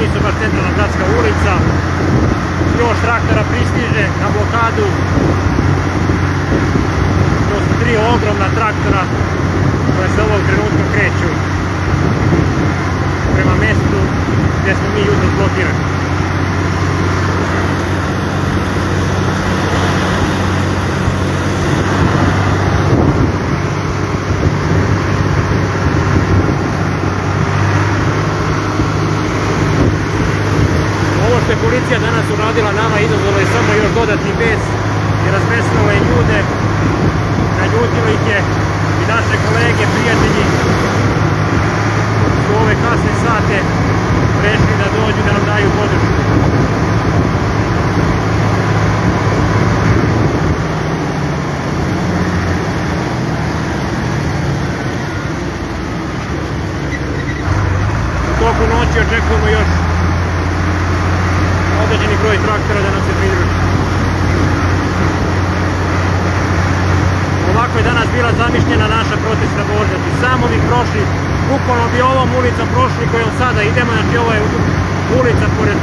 nisu baš centralna gradska ulica. Još traktora pristiže na blokadu. To su tri ogromna traktora koje se ovog trenutka kreću prema mjestu gdje smo mi jutro blokirani. Ovo što je policija danas uradila nama izazvalo je samo još dodatni bes i razveselilo je ljude, naljutilo ih je i naše kolege, prijatelji su u ove kasne sate prešli da dođu da nam daju podršku. U toku noći očekujemo još određeni broj traktora da nam se pridruži. Ovako je danas bila zamišljena naša protestna borba. Znači samo bi prošli, bukvalno bi ovom ulicom prošli kojom sada idemo, znači ovo je ulica pored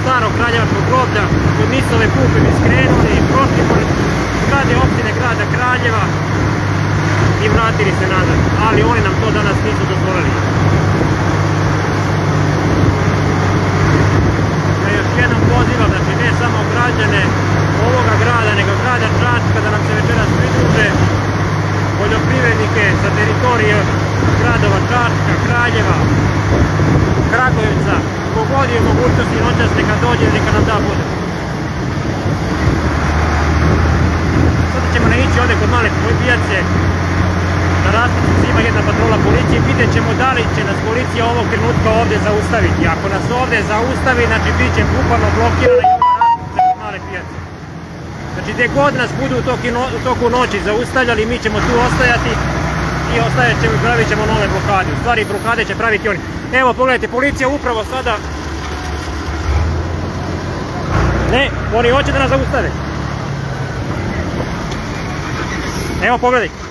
starog kraljevačkog groblja, kod Nisove pupe bi skrenuli i prošli pored zgrade opštine grada Kraljeva i vratili se nazad. Ali oni nam to danas nisu dozvolili. Ja još jednom pozivam, znači ne samo građane ovoga grada, nego grada Čačka da nam se večeras pridruže poljoprivrednike sa teritorije gradova Čačka, Kraljeva, Kragujevca, kogod je mogućnosti noćas neka dođe i neka nam da podršku. Sada ćemo naići ovdje kod male pijace, na jedna patrola policije, vidjet ćemo da li će nas policija ovog trenutka ovdje zaustaviti. Ako nas ovdje zaustavi, znači bit će bukvalno blokirana i male pijace. Znači gdje god nas budu u toku, u toku noći zaustavljali, mi ćemo tu ostajati i ostajat ćemo i pravit ćemo nove blokade. U stvari blokade će praviti oni. Evo pogledajte, policija upravo sada... Ne, oni hoće da nas zaustave. Evo pogledaj.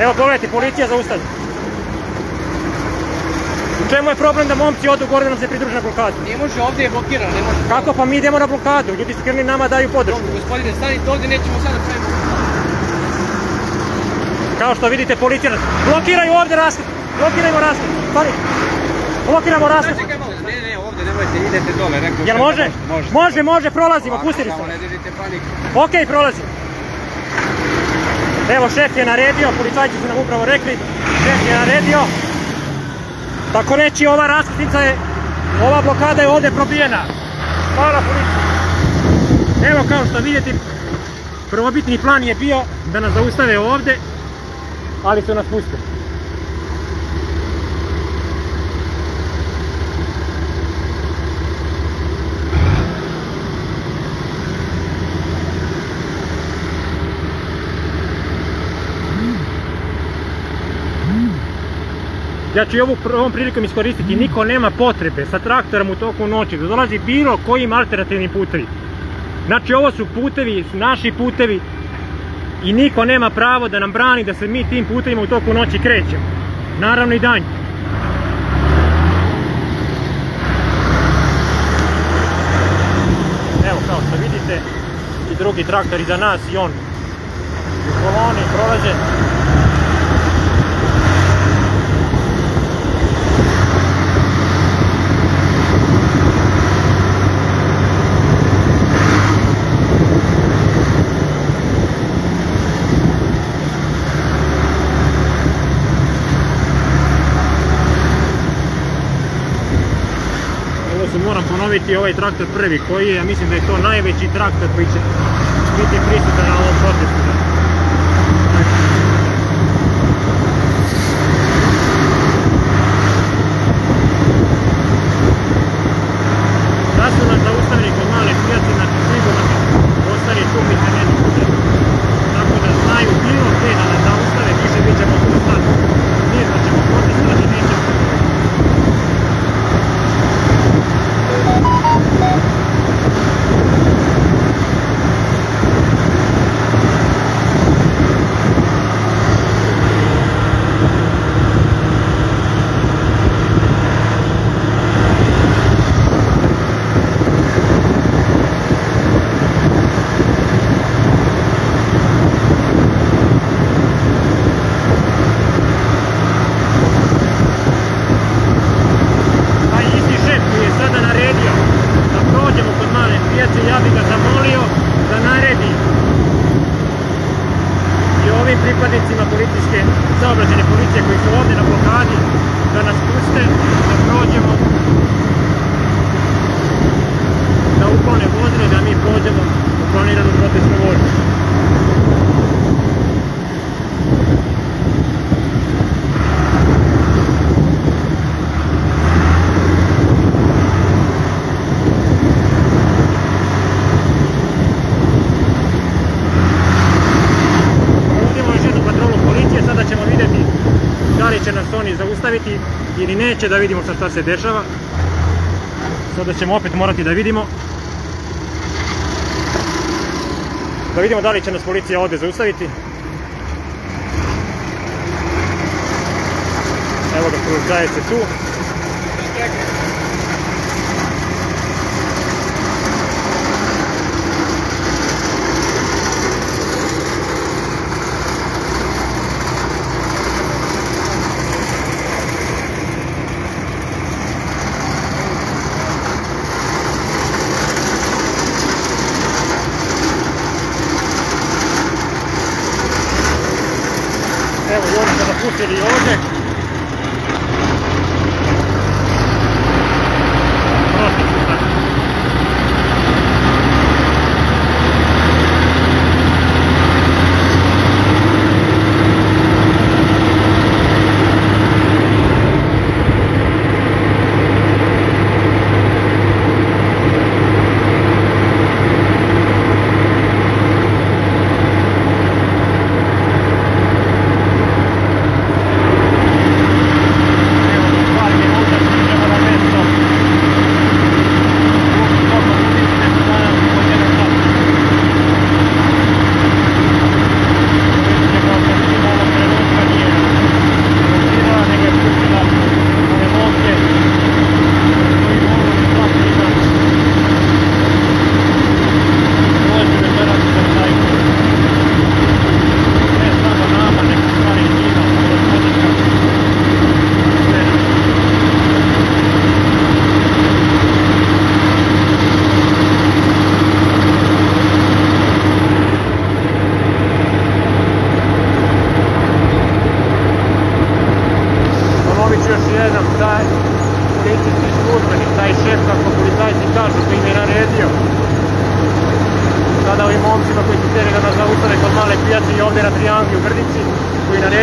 Evo pogledajte, policija zaustavlja. U čemu je problem da momci odu gore da nam se pridruže na blokadu? Ne može, ovdje je blokiran, ne može. Kako pa mi idemo na blokadu? Ljudi su krenuli nama daju podršku. Gospodine, stanite ovdje, nećemo sada praviti. Kao što vidite policija nas blokiraju ovdje raskid. Blokirajmo raskid. Stani. Blokiramo raskid. Čekaj malo, ne, ne, ovdje nemojte, idete dole, rekao Jel može? Može. Može, može, prolazimo, pustili Samo smo. ne držite paniku. Ok, prolazimo. Evo šef je naredio, policajci su nam upravo rekli, šef je naredio. Tako reći ova raskrsnica je, ova blokada je ovdje probijena. Hvala policiji. Evo kao što vidite, prvobitni plan je bio da nas zaustave ovdje, ali su nas pustili. Ja ću i ovu ovom prilikom iskoristiti, niko nema potrebe sa traktorom u toku noći da dolazi bilo kojim alternativnim putevi. Znači ovo su putevi, su naši putevi i niko nema pravo da nam brani da se mi tim putevima u toku noći krećemo. Naravno i danju. Evo kao što vidite i drugi traktor iza nas i on u koloni prolaze. Ovo su moram ponoviti ovaj traktor prvi koji je, ja mislim da je to najveći traktor koji će biti prisutan na ovom protestu. će nas oni zaustaviti ili neće da vidimo šta se dešava. Sada ćemo opet morati da vidimo. Da vidimo da li će nas policija ovdje zaustaviti. Evo ga, policajac je tu. to the orbit.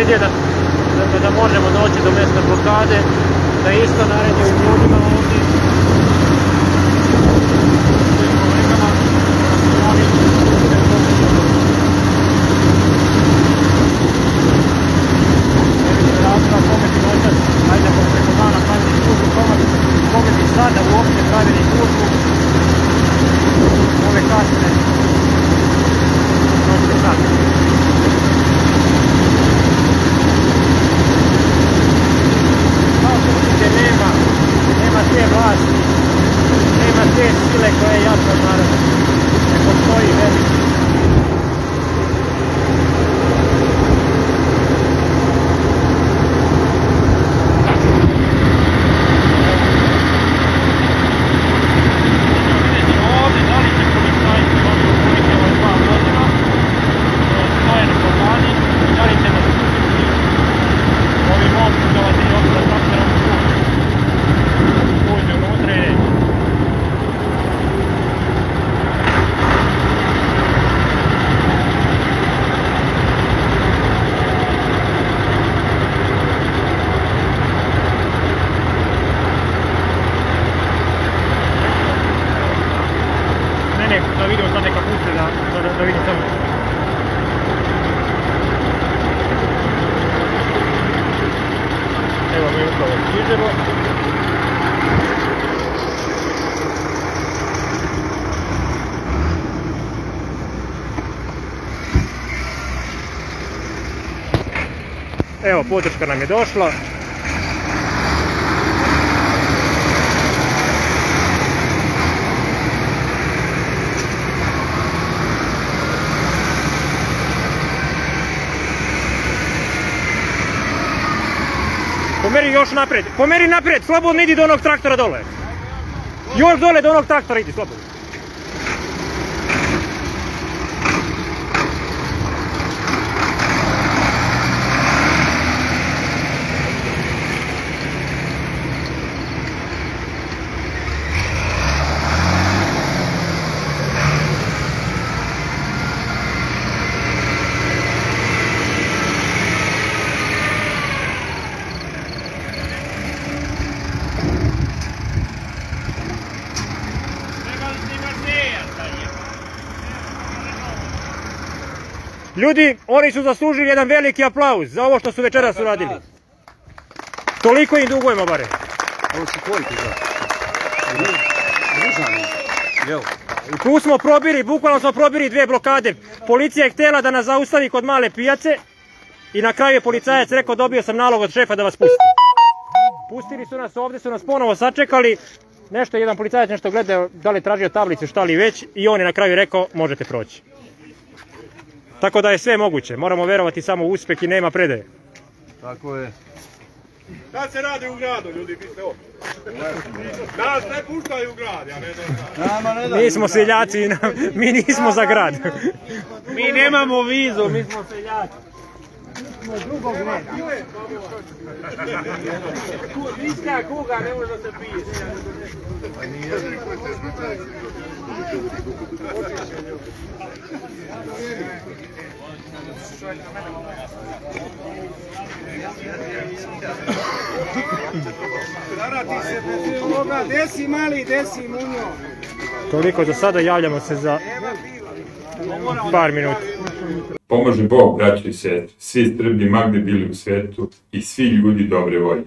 ovdje da, da, da možemo doći do mjesta blokade, da isto naredio i ljudima ovdje. Evo, podrška nam je došla. Pomeri još naprijed, pomeri napred, slobodno idi do onog traktora dole. Još dole do onog traktora idi, slobodno. Ljudi, oni su zaslužili jedan veliki aplauz za ovo što su večeras uradili. Toliko im dugujemo bare. Ovo su? I tu smo probili, bukvalno smo probili dvije blokade. Policija je htjela da nas zaustavi kod male pijace i na kraju je policajac rekao dobio sam nalog od šefa da vas pusti. Pustili su nas ovdje, su nas ponovo sačekali. Nešto je jedan policajac nešto gledao, da li je tražio tablicu, šta li već i on je na kraju rekao možete proći. Tako da je sve moguće, moramo vjerovati samo u uspjeh i nema predaje. Tako je. Kad se radi u gradu, ljudi, vi ste ovdje. Nas ne puštaju u grad, ja ne znam. Da. Mi smo seljaci, mi nismo za grad. Mi nemamo vizu, mi smo seljaci. Niska kuga ne može da se pije. Starati se bez ovoga, desi mali, desi munjo. Toliko za sada, javljamo se za par minuta. Pomože Bog, braći i sestri, svi Srbi magde bili u svetu i svi ljudi dobre volje.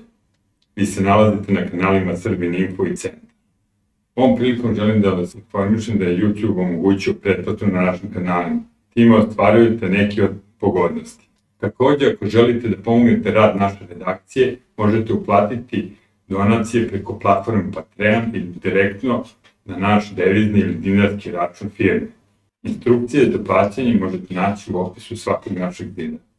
Vi se nalazite na kanalima Srbin Info i Centar. Ovom prilikom želim da vas informišem da je YouTube omogućio pretplatu na našim kanalima. Time ostvarujete neke od pogodnosti. Također, ako želite da pomognete rad naše redakcije, možete uplatiti donacije preko platforme Patreon ili direktno na naš devizni ili dinarski račun firme. Instrukcije za plaćanje možete naći u opisu svakog našeg videa.